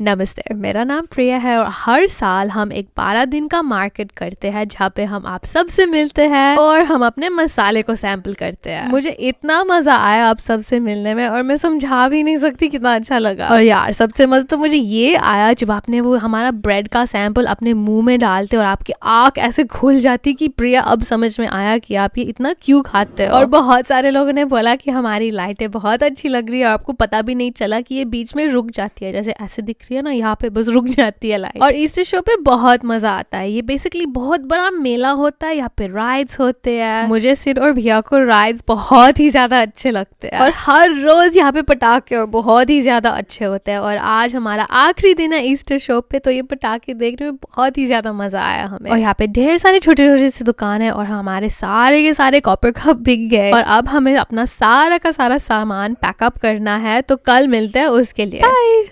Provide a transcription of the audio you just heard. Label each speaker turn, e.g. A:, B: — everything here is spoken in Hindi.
A: नमस्ते, मेरा नाम प्रिया है और हर साल हम एक बारह दिन का मार्केट करते हैं, जहाँ पे हम आप सबसे मिलते हैं और हम अपने मसाले को सैंपल करते हैं। मुझे इतना मज़ा आया आप सबसे मिलने में और मैं समझा भी नहीं सकती कितना अच्छा लगा। और यार, सबसे मज़ा तो मुझे ये आया जब आपने वो हमारा ब्रेड का सैंपल अपने मुँह में डालते और आपकी आँख ऐसे खुल जाती कि प्रिया, अब समझ में आया कि आप ये इतना क्यों खाते हो? और बहुत सारे लोगों ने बोला कि हमारी लाइटें बहुत अच्छी लग रही है और आपको पता भी नहीं चला कि ये बीच में रुक जाती है, जैसे ऐसे दिख रही है ना यहाँ पे बस रुक जाती है लाइट और ईस्टर शो पे बहुत मज़ा आता है। ये बेसिकली बहुत बड़ा मेला होता है यहाँ पे राइड्स होते हैं। मुझे सिर और भैया को राइड्स बहुत ही ज़्यादा अच्छे लगते हैं। और हर रोज यहाँ पे पटाखे और बहुत ही ज़्यादा अच्छे होते हैं। और आज हमारा आखिरी दिन है ईस्टर शो पे तो ये पटाखे देखने में बहुत ही ज़्यादा मज़ा आया हमें। और यहाँ पे ढेर सारे छोटे छोटे से दुकान है और हमारे सारे के सारे कॉपर कप बिक गए। और अब हमें अपना सारा का सारा सामान पैकअप करना है तो कल मिलते हैं उसके लिए। बाय